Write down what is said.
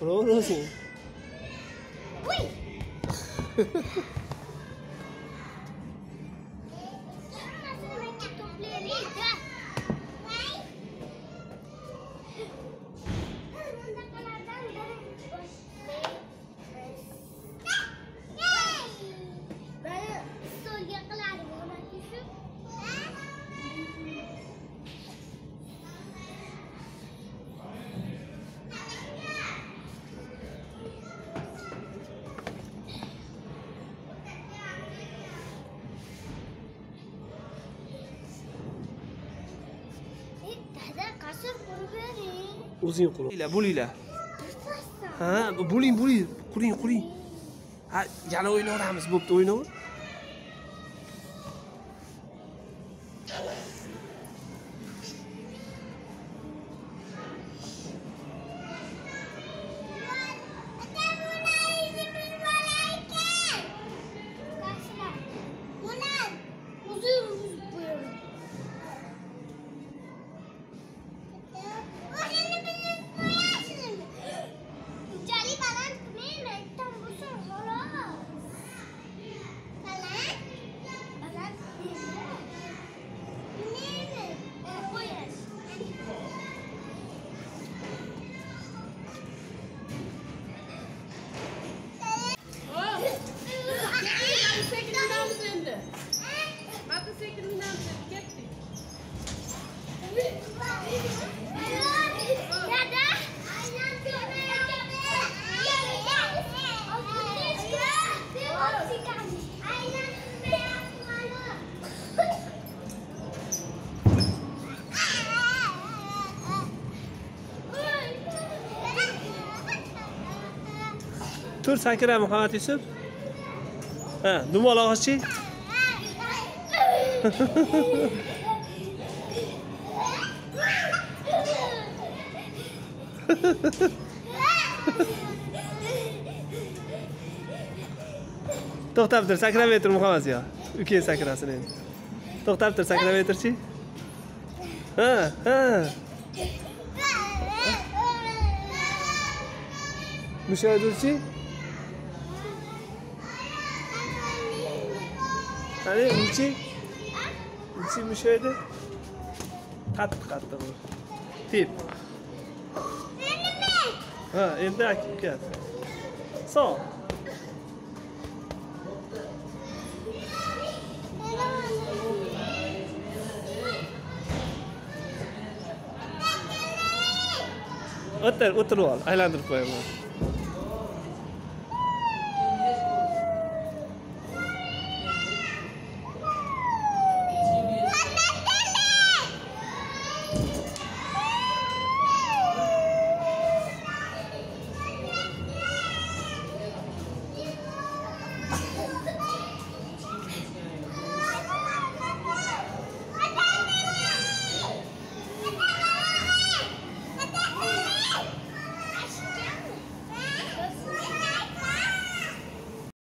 普罗热。喂。o'zing qur bo'linglar ha bo'ling bo'ling quring quring ha yana o'ynaveramiz bo'pti o'ynaver تور سکر محمد یوسف دنبال آقا چی؟ دختر تر سکر میتر محمد یا اوکی سکر هستن این دختر تر سکر ها چی؟ میشه دور qani unchi unchi mushohida qattiq qattiq tep ha endi aka sol o'tir o'tirib ol aylantirib qo'yaman